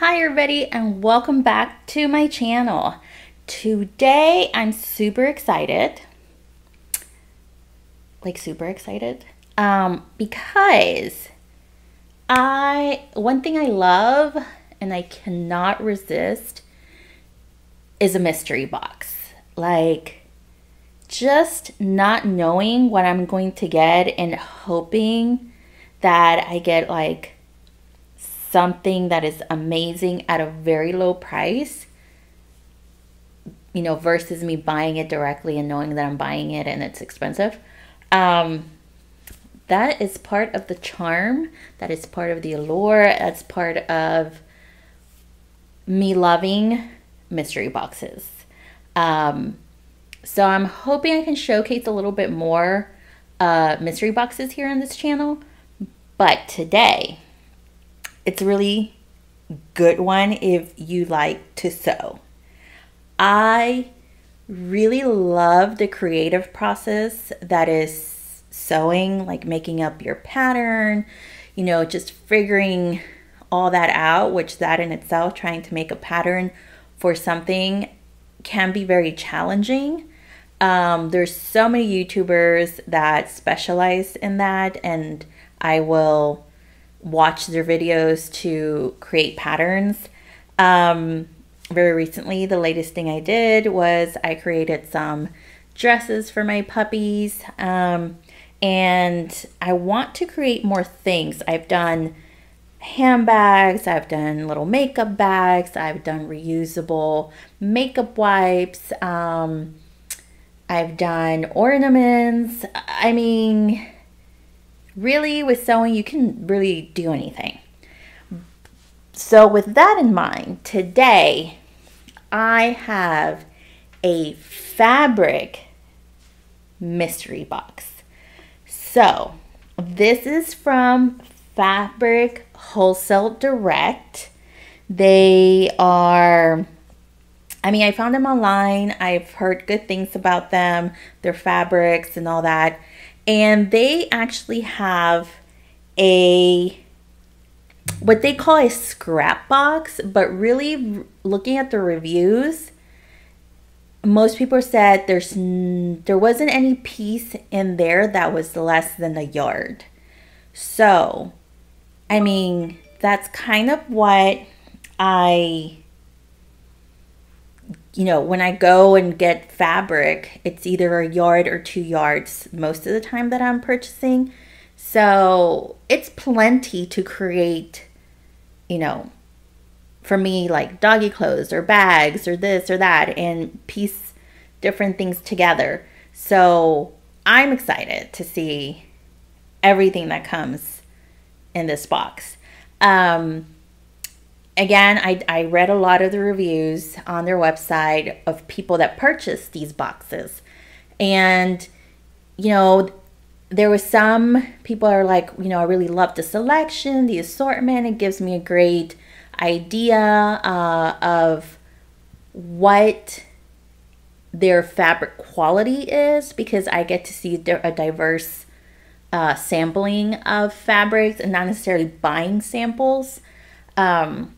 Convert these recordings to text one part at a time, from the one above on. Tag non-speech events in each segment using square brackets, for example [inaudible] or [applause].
Hi everybody and welcome back to my channel. Today I'm super excited. Like super excited. Um, because I, one thing I love and I cannot resist is a mystery box. Like just not knowing what I'm going to get and hoping that I get like something that is amazing at a very low price, you know, versus me buying it directly and knowing that I'm buying it and it's expensive. Um, that is part of the charm. That is part of the allure. That's part of me loving mystery boxes. Um, so I'm hoping I can showcase a little bit more uh, mystery boxes here on this channel. But today, it's a really good one if you like to sew. I really love the creative process that is sewing, like making up your pattern, you know, just figuring all that out, which that in itself, trying to make a pattern for something can be very challenging. Um, there's so many YouTubers that specialize in that, and I will watch their videos to create patterns. Um, very recently, the latest thing I did was I created some dresses for my puppies. Um, and I want to create more things. I've done handbags, I've done little makeup bags, I've done reusable makeup wipes, um, I've done ornaments. I mean, really with sewing you can really do anything. So with that in mind today i have a fabric mystery box. So this is from fabric wholesale direct. They are I mean, I found them online. I've heard good things about them, their fabrics and all that and they actually have a what they call a scrap box, but really looking at the reviews, most people said there's there wasn't any piece in there that was less than a yard. So, I mean, that's kind of what I you know, when I go and get fabric, it's either a yard or two yards most of the time that I'm purchasing. So it's plenty to create, you know, for me, like doggy clothes or bags or this or that and piece different things together. So I'm excited to see everything that comes in this box. Um, again, I, I read a lot of the reviews on their website of people that purchased these boxes. And, you know, there was some people are like, you know, I really love the selection, the assortment. It gives me a great idea uh, of what their fabric quality is because I get to see a diverse uh, sampling of fabrics and not necessarily buying samples. Um,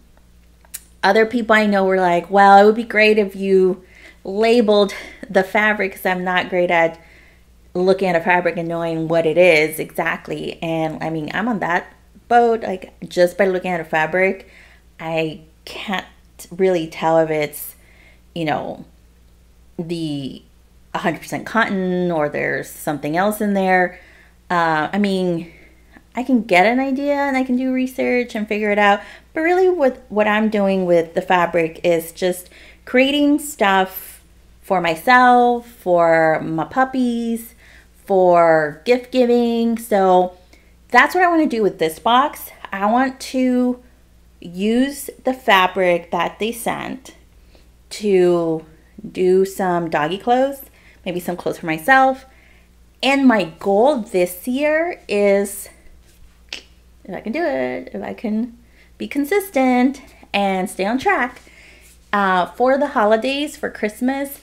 other people I know were like, well, it would be great if you labeled the fabric because I'm not great at looking at a fabric and knowing what it is exactly. And I mean, I'm on that boat. Like, just by looking at a fabric, I can't really tell if it's, you know, the 100% cotton or there's something else in there. Uh, I mean, I can get an idea and I can do research and figure it out. But really what, what I'm doing with the fabric is just creating stuff for myself, for my puppies, for gift giving. So that's what I want to do with this box. I want to use the fabric that they sent to do some doggy clothes, maybe some clothes for myself. And my goal this year is if I can do it, if I can be consistent and stay on track, uh, for the holidays, for Christmas,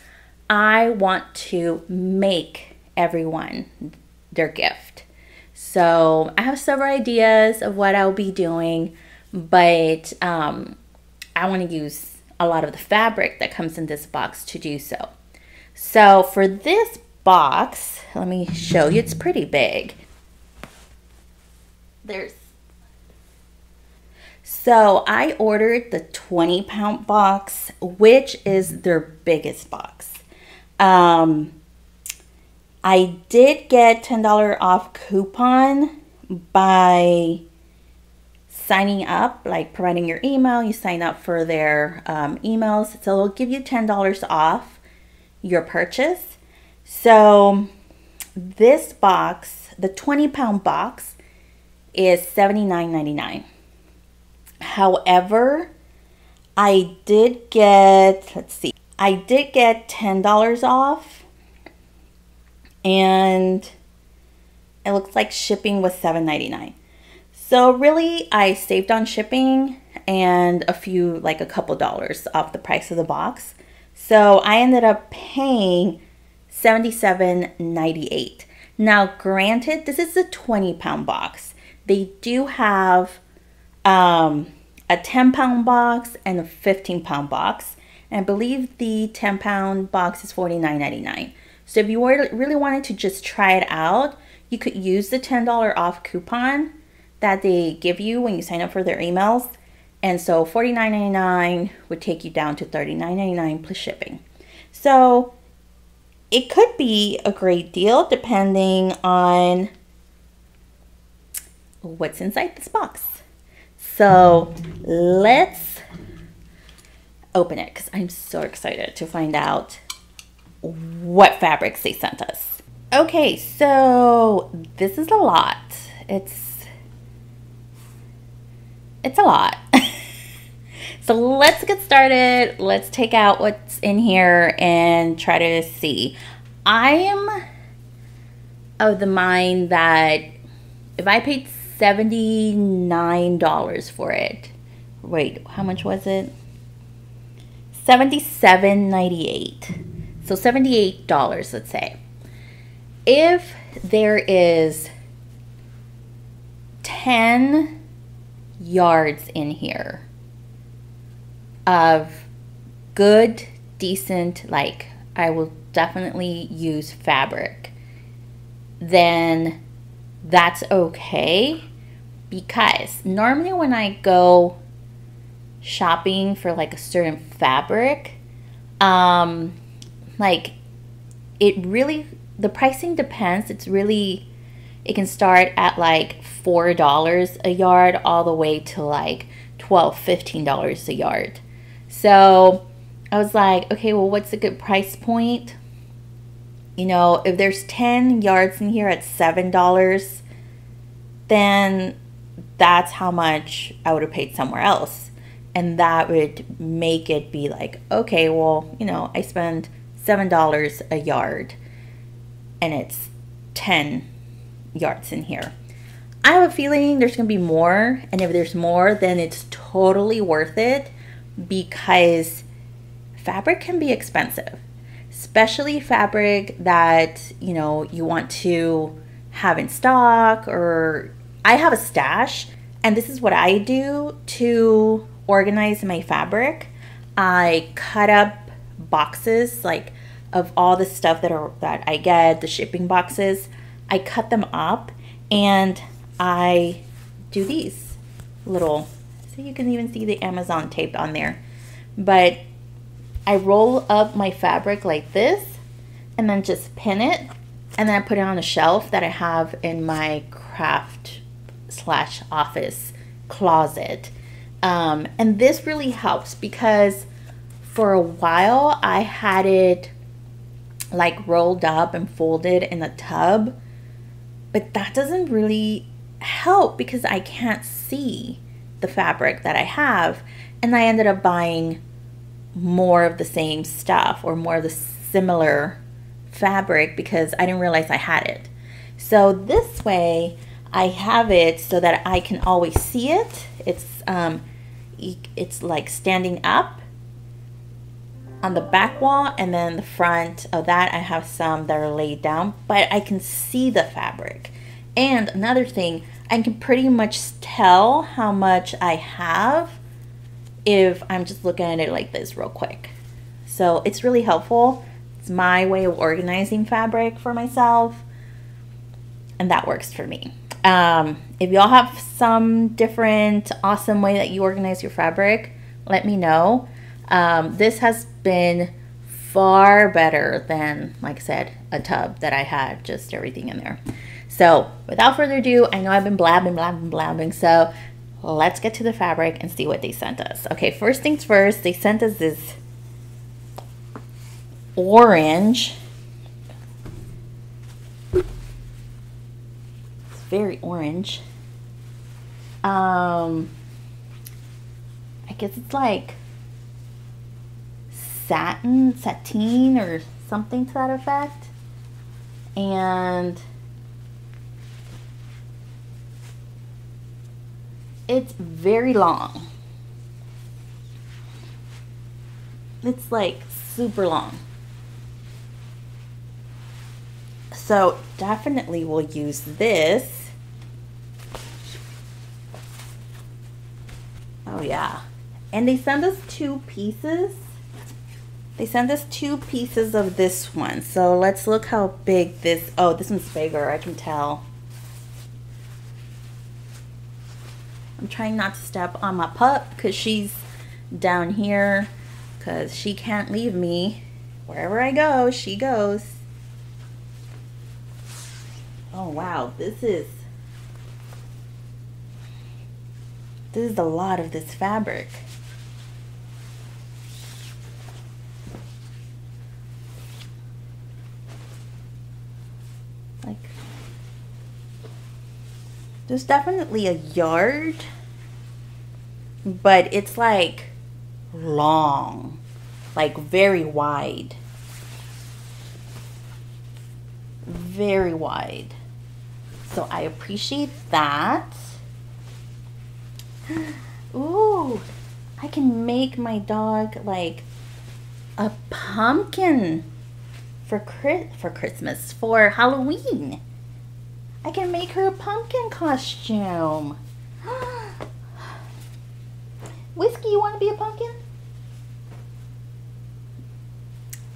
I want to make everyone their gift. So I have several ideas of what I'll be doing, but um, I want to use a lot of the fabric that comes in this box to do so. So for this box, let me show you, it's pretty big. There's so I ordered the 20 pound box, which is their biggest box. Um, I did get $10 off coupon by signing up, like providing your email. You sign up for their um, emails. So they'll give you $10 off your purchase. So this box, the 20 pound box, is $79.99. However, I did get, let's see, I did get $10 off and it looks like shipping was $7.99. So really I saved on shipping and a few, like a couple dollars off the price of the box. So I ended up paying $77.98. Now granted, this is a 20 pound box. They do have um, a 10 pound box and a 15 pound box. And I believe the 10 pound box is $49.99. So if you were really wanted to just try it out, you could use the $10 off coupon that they give you when you sign up for their emails. And so $49.99 would take you down to $39.99 plus shipping. So it could be a great deal depending on what's inside this box. So let's open it because I'm so excited to find out what fabrics they sent us. Okay, so this is a lot. It's it's a lot. [laughs] so let's get started. Let's take out what's in here and try to see. I am of the mind that if I paid $79 for it. Wait, how much was it? $77.98. So $78, let's say. If there is 10 yards in here of good, decent, like I will definitely use fabric, then that's okay because normally when I go shopping for like a certain fabric, um, like it really, the pricing depends. It's really, it can start at like $4 a yard all the way to like $12, $15 a yard. So I was like, okay, well, what's a good price point? You know, if there's 10 yards in here at $7, then that's how much I would have paid somewhere else. And that would make it be like, okay, well, you know, I spend $7 a yard and it's 10 yards in here. I have a feeling there's going to be more. And if there's more, then it's totally worth it because fabric can be expensive especially fabric that you know you want to have in stock or I have a stash and this is what I do to organize my fabric. I cut up boxes like of all the stuff that are that I get, the shipping boxes. I cut them up and I do these little so you can even see the Amazon tape on there. But I roll up my fabric like this and then just pin it and then I put it on a shelf that I have in my craft slash office closet. Um, and this really helps because for a while I had it like rolled up and folded in a tub, but that doesn't really help because I can't see the fabric that I have. And I ended up buying more of the same stuff or more of the similar fabric because I didn't realize I had it. So this way I have it so that I can always see it. It's um, it's like standing up on the back wall and then the front of that I have some that are laid down but I can see the fabric and another thing I can pretty much tell how much I have if I'm just looking at it like this real quick. So it's really helpful. It's my way of organizing fabric for myself, and that works for me. Um, if y'all have some different awesome way that you organize your fabric, let me know. Um, this has been far better than, like I said, a tub that I had just everything in there. So without further ado, I know I've been blabbing, blabbing, blabbing. So let's get to the fabric and see what they sent us. Okay, first things first, they sent us this orange. It's very orange. Um, I guess it's like satin, sateen, or something to that effect. And it's very long. It's like super long. So definitely we'll use this. Oh yeah. And they send us two pieces. They send us two pieces of this one. So let's look how big this, oh, this one's bigger, I can tell. I'm trying not to step on my pup because she's down here because she can't leave me. Wherever I go, she goes. Oh wow, this is this is a lot of this fabric. Like there's definitely a yard, but it's like long, like very wide. Very wide. So I appreciate that. [gasps] Ooh, I can make my dog like a pumpkin for for Christmas, for Halloween. I can make her a pumpkin costume. [gasps] Whiskey, you want to be a pumpkin?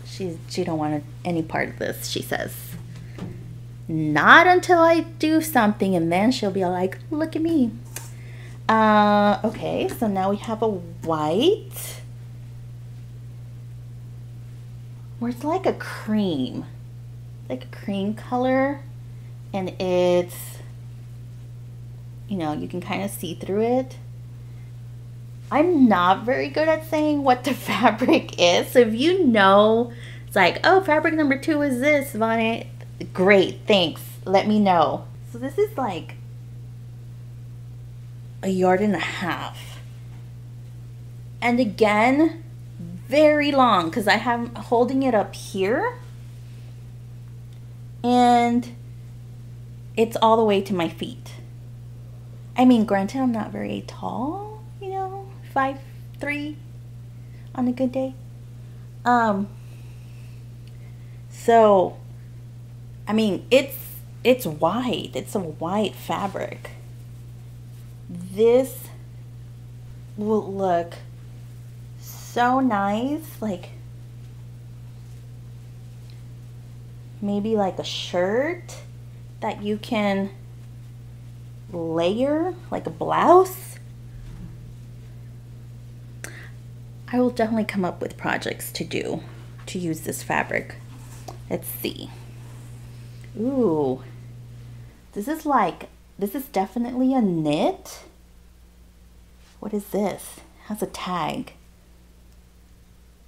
She she don't want any part of this, she says. Not until I do something and then she'll be like, look at me. Uh, okay, so now we have a white. Where it's like a cream. Like a cream color and it's you know you can kind of see through it. I'm not very good at saying what the [laughs] fabric is. So if you know it's like oh fabric number two is this Vonnie. Great thanks. Let me know. So this is like a yard and a half. And again very long because i have holding it up here. And it's all the way to my feet. I mean, granted, I'm not very tall, you know, five three on a good day. Um. So, I mean, it's it's white. It's a white fabric. This will look so nice, like maybe like a shirt that you can layer like a blouse. I will definitely come up with projects to do to use this fabric. Let's see. Ooh, this is like, this is definitely a knit. What is this? Has a tag.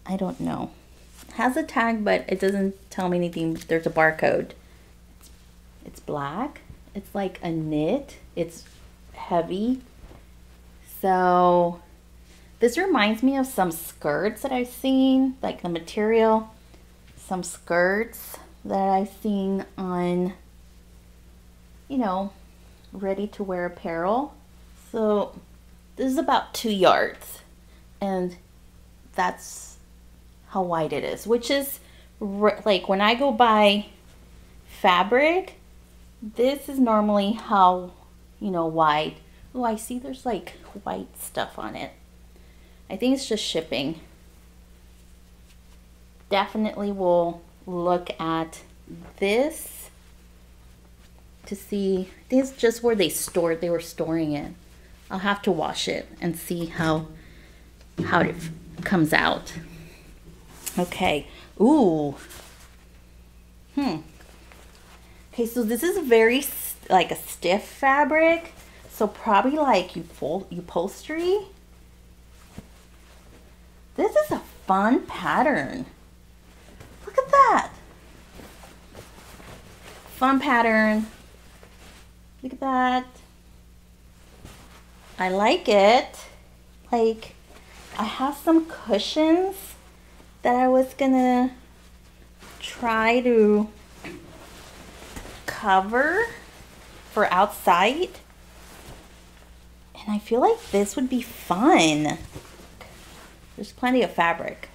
I don't know. Has a tag, but it doesn't tell me anything. There's a barcode. It's black. It's like a knit. It's heavy. So this reminds me of some skirts that I've seen, like the material, some skirts that I've seen on, you know, ready to wear apparel. So this is about two yards and that's how wide it is, which is like when I go buy fabric, this is normally how, you know, wide. Oh, I see there's like white stuff on it. I think it's just shipping. Definitely will look at this to see. This just where they stored. They were storing it. I'll have to wash it and see how how it comes out. Okay. Ooh. Hmm. Okay, so this is very like a stiff fabric. So probably like you fold upholstery. This is a fun pattern. Look at that. Fun pattern. Look at that. I like it. Like, I have some cushions that I was gonna try to cover for outside. And I feel like this would be fun. There's plenty of fabric.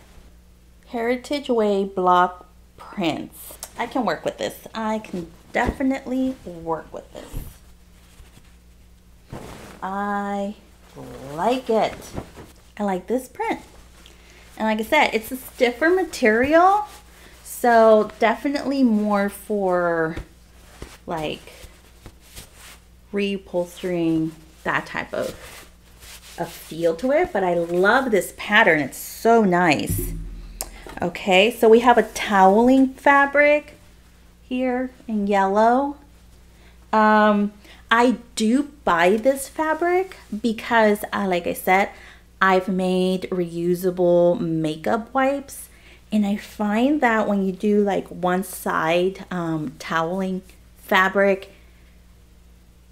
Heritage Way block prints. I can work with this. I can definitely work with this. I like it. I like this print. And like I said, it's a stiffer material. So definitely more for like reupholstering that type of a feel to it. But I love this pattern. It's so nice. Okay, so we have a toweling fabric here in yellow. Um, I do buy this fabric because, uh, like I said, I've made reusable makeup wipes. And I find that when you do like one side um, toweling fabric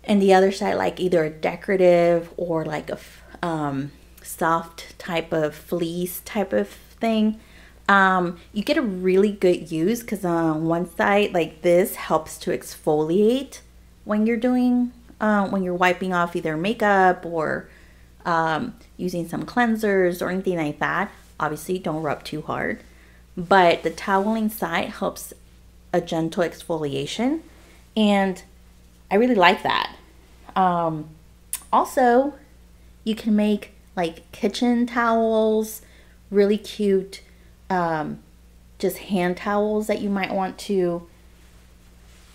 and the other side like either a decorative or like a um, soft type of fleece type of thing, um, you get a really good use because on one side like this helps to exfoliate when you're doing uh, when you're wiping off either makeup or um, using some cleansers or anything like that. Obviously, don't rub too hard, but the toweling side helps a gentle exfoliation, and I really like that. Um, also, you can make like kitchen towels, really cute, um, just hand towels that you might want to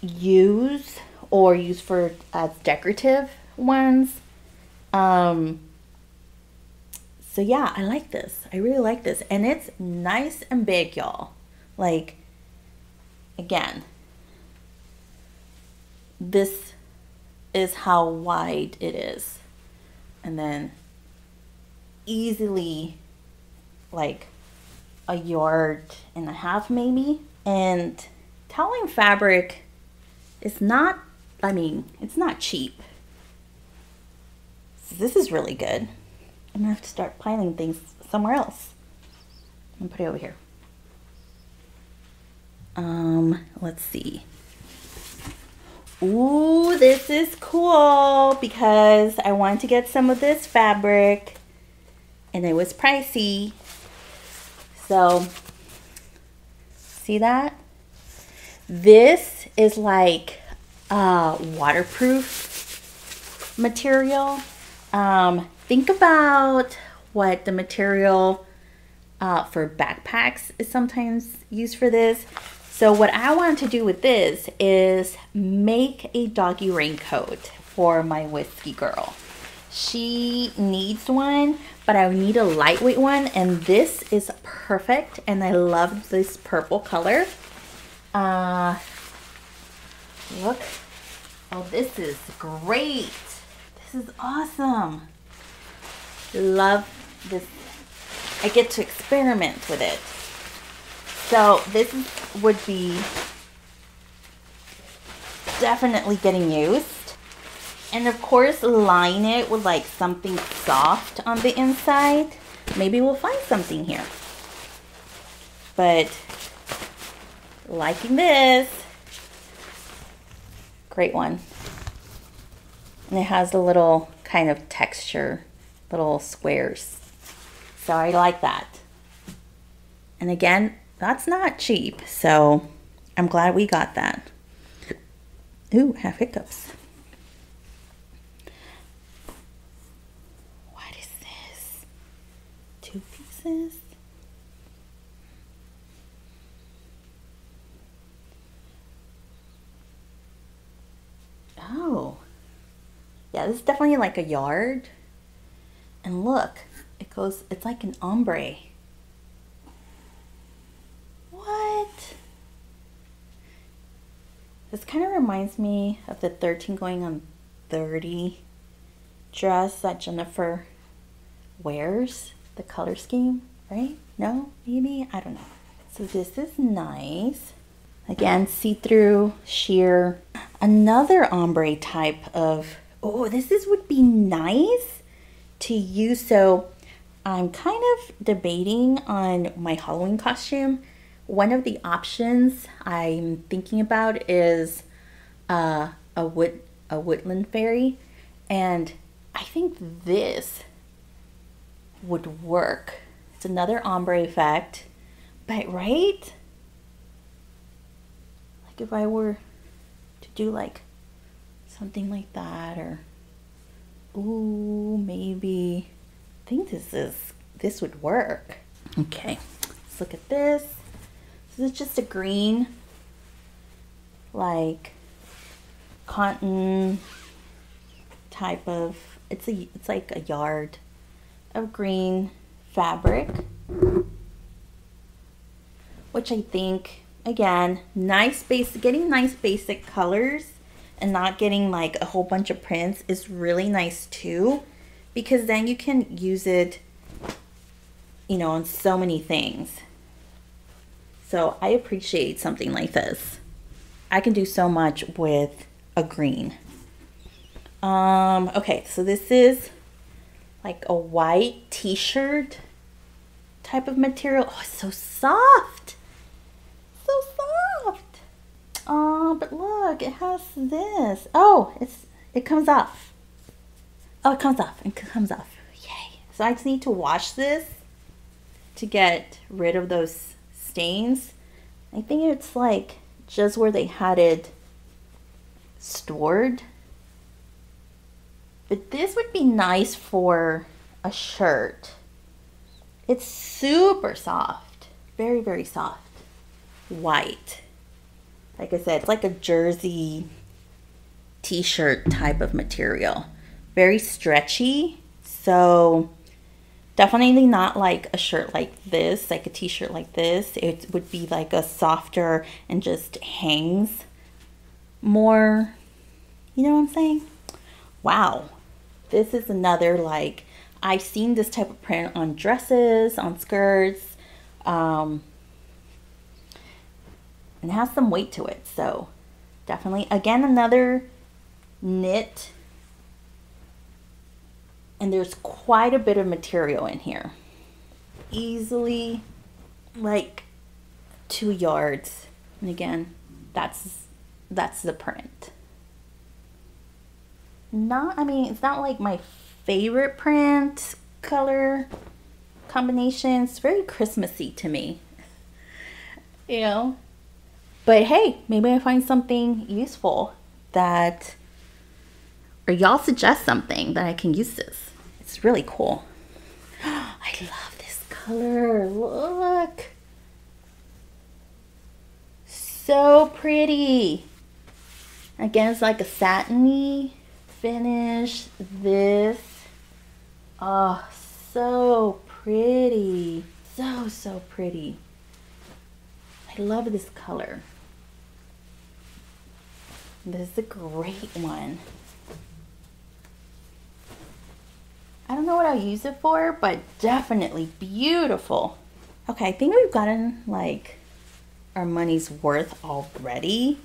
use or use for as decorative ones. Um, so yeah, I like this. I really like this. And it's nice and big, y'all. Like, again, this is how wide it is. And then easily like a yard and a half maybe. And toweling fabric is not I mean, it's not cheap. So this is really good. I'm gonna have to start piling things somewhere else. Gonna put it over here. Um, let's see. Ooh, this is cool because I wanted to get some of this fabric and it was pricey. So, see that? This is like uh, waterproof material. Um, think about what the material uh, for backpacks is sometimes used for this. So what I want to do with this is make a doggy raincoat for my whiskey girl. She needs one, but I need a lightweight one and this is perfect and I love this purple color. Uh, Look. Oh, this is great. This is awesome. Love this. I get to experiment with it. So this would be definitely getting used. And of course, line it with like something soft on the inside. Maybe we'll find something here. But liking this. Great one. And it has a little kind of texture, little squares. So I like that. And again, that's not cheap. So I'm glad we got that. Ooh, have hiccups. What is this? two pieces. Oh. Yeah, this is definitely like a yard. And look, it goes, it's like an ombre. This kind of reminds me of the 13 going on 30 dress that Jennifer wears, the color scheme, right? No, maybe? I don't know. So this is nice. Again, see-through, sheer. Another ombre type of, oh, this is would be nice to use. So I'm kind of debating on my Halloween costume. One of the options I'm thinking about is uh, a wood a woodland fairy, and I think this would work. It's another ombre effect, but right? Like if I were to do like something like that or ooh, maybe I think this is this would work. Okay. Let's look at this. This is just a green like cotton type of it's a it's like a yard of green fabric? Which I think again nice base getting nice basic colors and not getting like a whole bunch of prints is really nice too because then you can use it you know on so many things so I appreciate something like this I can do so much with a green um okay so this is like a white t-shirt type of material oh it's so soft so soft. Oh, but look, it has this. Oh, it's it comes off. Oh, it comes off. It comes off. Yay. So I just need to wash this to get rid of those stains. I think it's like just where they had it stored. But this would be nice for a shirt. It's super soft. Very, very soft white. Like I said, it's like a jersey t-shirt type of material. Very stretchy. So definitely not like a shirt like this, like a t-shirt like this. It would be like a softer and just hangs more. You know what I'm saying? Wow. This is another like I've seen this type of print on dresses, on skirts, um, and has some weight to it. So definitely, again, another knit. And there's quite a bit of material in here. Easily like two yards. And again, that's that's the print. Not, I mean, it's not like my favorite print color combination. It's very Christmassy to me. [laughs] you know, but hey, maybe I find something useful that, or y'all suggest something that I can use this. It's really cool. [gasps] I love this color. Look. So pretty. Again, it's like a satiny finish. This. Oh, so pretty. So, so pretty. I love this color. This is a great one. I don't know what I'll use it for, but definitely beautiful. Okay, I think we've gotten like our money's worth already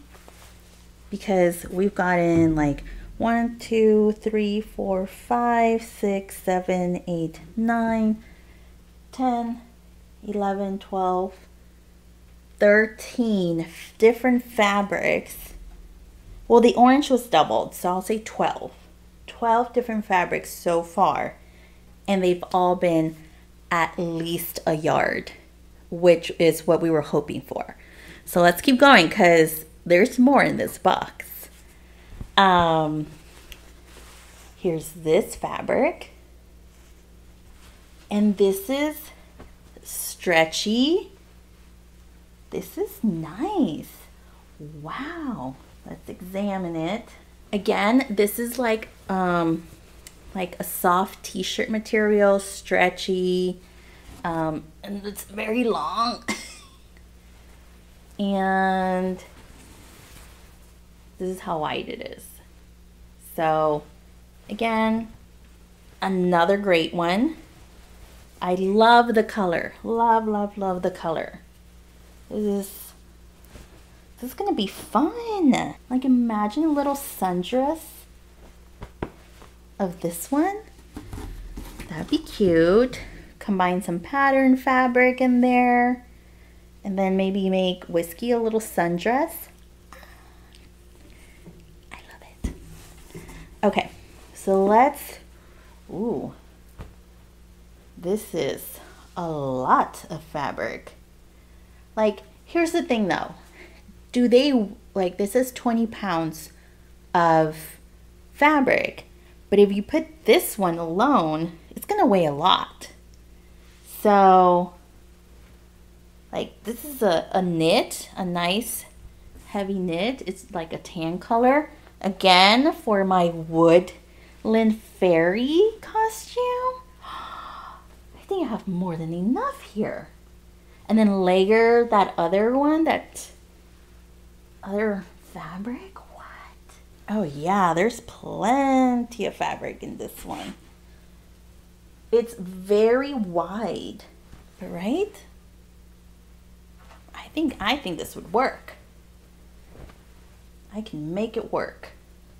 because we've gotten like one, two, three, four, five, six, seven, eight, nine, ten, eleven, twelve, thirteen different fabrics well, the orange was doubled, so I'll say 12. 12 different fabrics so far, and they've all been at least a yard, which is what we were hoping for. So let's keep going because there's more in this box. Um, here's this fabric. And this is stretchy. This is nice. Wow. Let's examine it. Again, this is like um like a soft t-shirt material, stretchy, um, and it's very long. [laughs] and this is how wide it is. So again, another great one. I love the color. Love, love, love the color. This is this is gonna be fun. Like imagine a little sundress of this one. That'd be cute. Combine some pattern fabric in there. And then maybe make Whiskey a little sundress. I love it. Okay, so let's, ooh, this is a lot of fabric. Like, here's the thing though. Do they, like, this is 20 pounds of fabric. But if you put this one alone, it's to weigh a lot. So, like, this is a, a knit, a nice heavy knit. It's like a tan color. Again, for my woodland fairy costume. [gasps] I think I have more than enough here. And then layer that other one, that other fabric. What? Oh yeah, there's plenty of fabric in this one. It's very wide, right? I think I think this would work. I can make it work.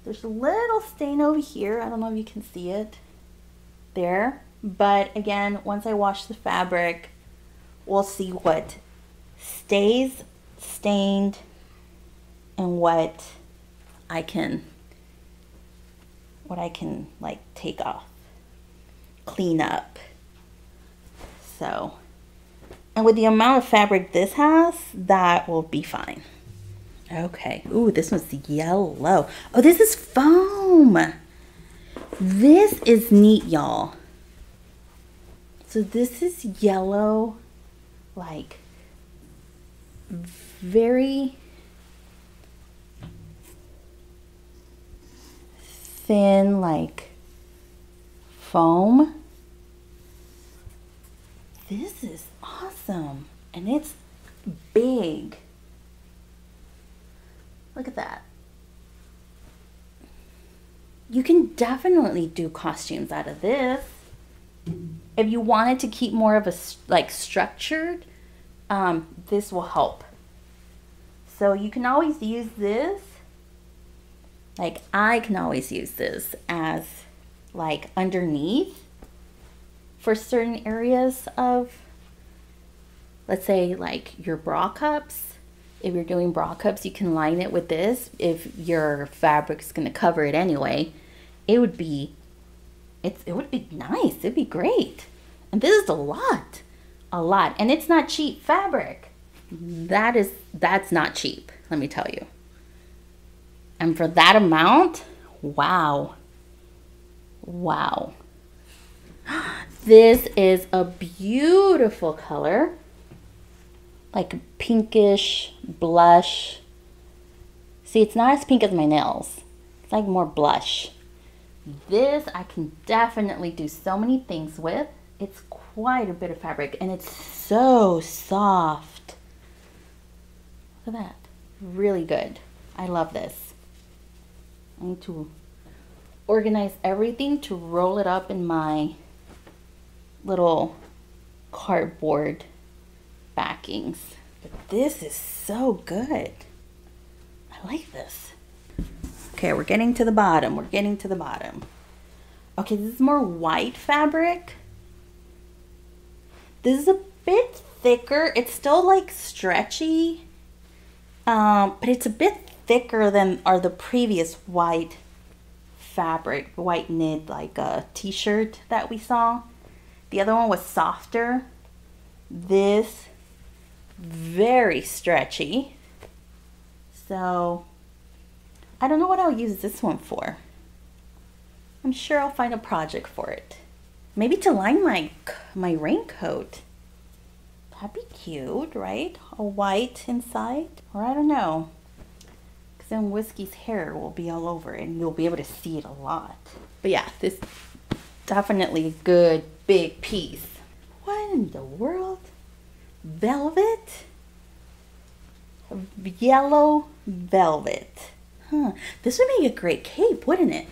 There's a little stain over here. I don't know if you can see it there. But again, once I wash the fabric, we'll see what stays stained and what I can what I can like take off clean up. So and with the amount of fabric this has that will be fine. Okay. Ooh this one's yellow. Oh this is foam. This is neat y'all. So this is yellow like very thin like foam. This is awesome. And it's big. Look at that. You can definitely do costumes out of this. If you wanted to keep more of a like structured, um, this will help. So you can always use this. Like I can always use this as like underneath for certain areas of, let's say like your bra cups. If you're doing bra cups, you can line it with this. If your fabric's gonna cover it anyway, it would be, it's, it would be nice. It'd be great. And this is a lot, a lot. And it's not cheap fabric. That is, that's not cheap, let me tell you. And for that amount, wow. Wow. This is a beautiful color. Like pinkish blush. See, it's not as pink as my nails. It's like more blush. This I can definitely do so many things with. It's quite a bit of fabric and it's so soft. Look at that. Really good. I love this. I need to organize everything to roll it up in my little cardboard backings. But this is so good. I like this. Okay, we're getting to the bottom. We're getting to the bottom. Okay, this is more white fabric. This is a bit thicker. It's still like stretchy, um, but it's a bit thicker than are the previous white fabric, white knit like a t-shirt that we saw. The other one was softer. This very stretchy. So I don't know what I'll use this one for. I'm sure I'll find a project for it. maybe to line my my raincoat. That'd be cute, right? A white inside, or I don't know. Because then Whiskey's hair will be all over and you'll be able to see it a lot. But yeah, this definitely a good big piece. What in the world? Velvet? Yellow velvet. Huh. This would make a great cape, wouldn't it?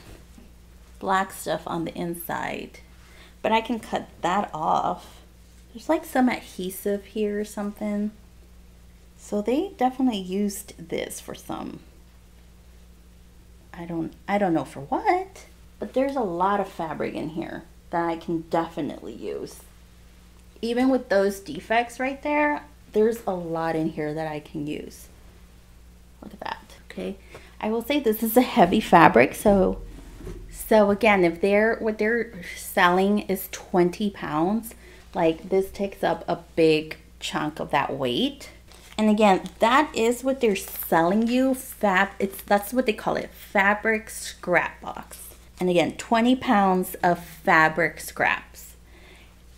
Black stuff on the inside. But I can cut that off. There's like some adhesive here or something. So they definitely used this for some. I don't I don't know for what, but there's a lot of fabric in here that I can definitely use. Even with those defects right there, there's a lot in here that I can use. Look at that, okay? I will say this is a heavy fabric, so so again, if they're what they're selling is 20 pounds, like this takes up a big chunk of that weight. And again, that is what they're selling you. Fab, it's that's what they call it, fabric scrap box. And again, 20 pounds of fabric scraps.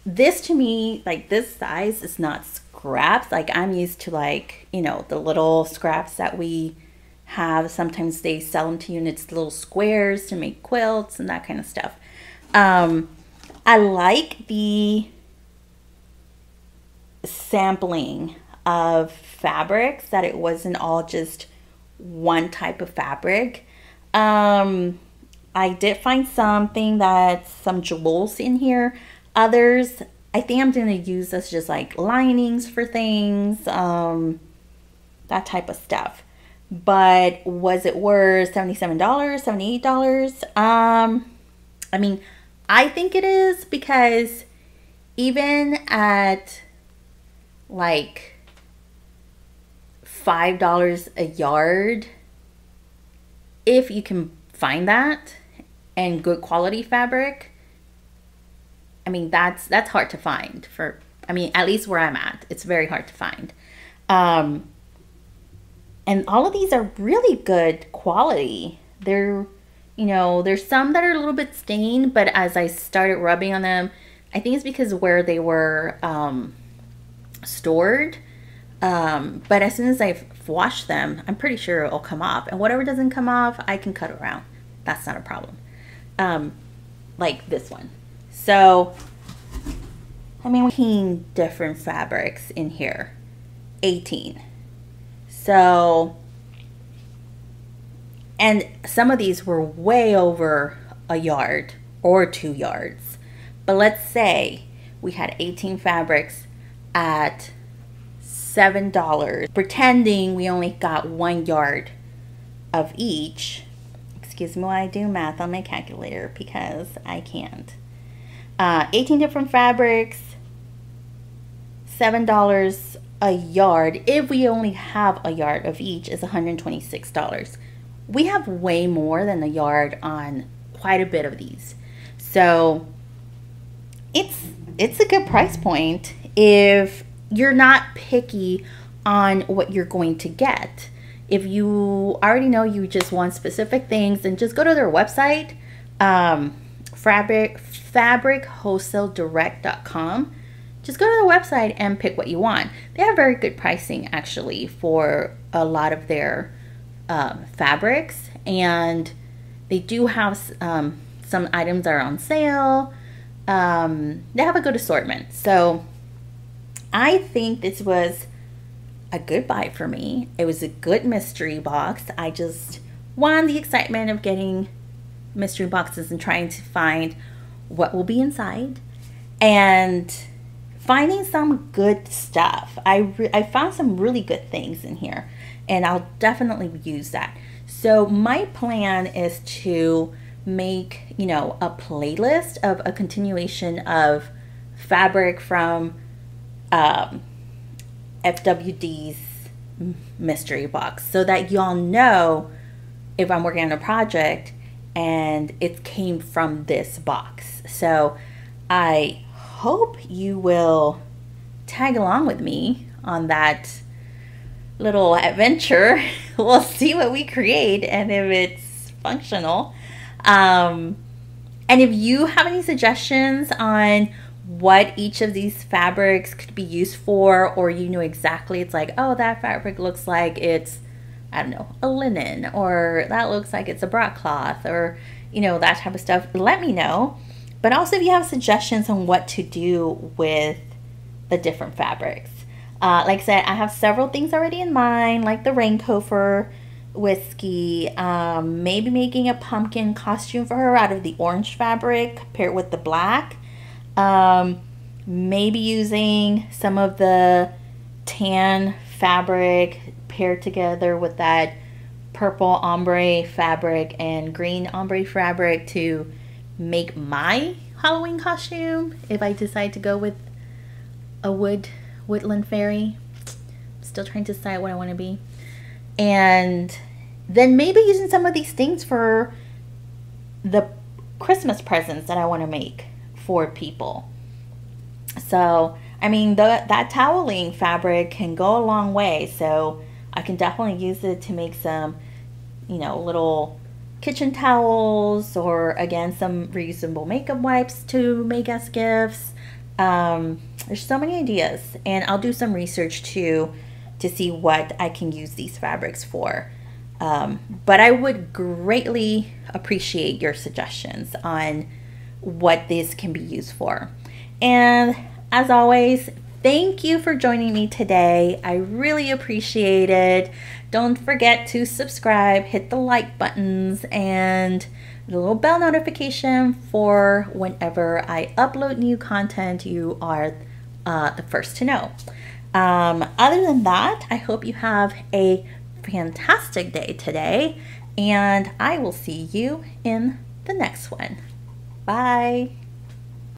This to me, like this size is not scraps. Like I'm used to like, you know, the little scraps that we have. Sometimes they sell them to you in its little squares to make quilts and that kind of stuff. Um, I like the sampling of fabrics that it wasn't all just one type of fabric. Um, I did find something that's some jewels in here. Others, I think I'm going to use as just like linings for things, um, that type of stuff. But was it worth $77, $78? Um, I mean, I think it is because even at like $5 a yard, if you can find that and good quality fabric, I mean that's that's hard to find for I mean at least where I'm at, it's very hard to find. Um, and all of these are really good quality. They're, you know, there's some that are a little bit stained, but as I started rubbing on them, I think it's because where they were um, stored. Um, but as soon as I've washed them, I'm pretty sure it'll come off. And whatever doesn't come off, I can cut around. That's not a problem. Um, like this one. So, I mean, 18 different fabrics in here. 18. So, and some of these were way over a yard or two yards. But let's say we had 18 fabrics at $7, pretending we only got one yard of each. Excuse me while I do math on my calculator because I can't. Uh, 18 different fabrics, $7 a yard, if we only have a yard of each, is $126. We have way more than a yard on quite a bit of these. So it's it's a good price point if you're not picky on what you're going to get. If you already know you just want specific things, then just go to their website, um, fabric fabricwholesaledirect.com just go to the website and pick what you want. They have very good pricing actually for a lot of their um, fabrics, and they do have um, some items are on sale. Um, they have a good assortment. So I think this was a good buy for me. It was a good mystery box. I just won the excitement of getting mystery boxes and trying to find what will be inside. And finding some good stuff. I, I found some really good things in here and I'll definitely use that. So my plan is to make, you know, a playlist of a continuation of fabric from um, FWD's mystery box so that y'all know if I'm working on a project and it came from this box. So I hope you will tag along with me on that little adventure. [laughs] we'll see what we create and if it's functional. Um, And if you have any suggestions on what each of these fabrics could be used for, or you know exactly, it's like, oh, that fabric looks like it's, I don't know, a linen, or that looks like it's a broadcloth, or, you know, that type of stuff, let me know. But also, if you have suggestions on what to do with the different fabrics. Uh, like I said, I have several things already in mind, like the raincoat for Whiskey, um, maybe making a pumpkin costume for her out of the orange fabric paired with the black. Um, maybe using some of the tan fabric paired together with that purple ombre fabric and green ombre fabric to make my Halloween costume if I decide to go with a wood woodland fairy. Still trying to decide what I want to be and then maybe using some of these things for the Christmas presents that I want to make for people. So, I mean, the, that toweling fabric can go a long way. So, I can definitely use it to make some, you know, little kitchen towels or again, some reusable makeup wipes to make as gifts. Um, there's so many ideas, and I'll do some research too to see what I can use these fabrics for. Um, but I would greatly appreciate your suggestions on what this can be used for. And as always, thank you for joining me today. I really appreciate it. Don't forget to subscribe, hit the like buttons, and the little bell notification for whenever I upload new content, you are uh, the first to know. Um, other than that, I hope you have a fantastic day today, and I will see you in the next one. Bye.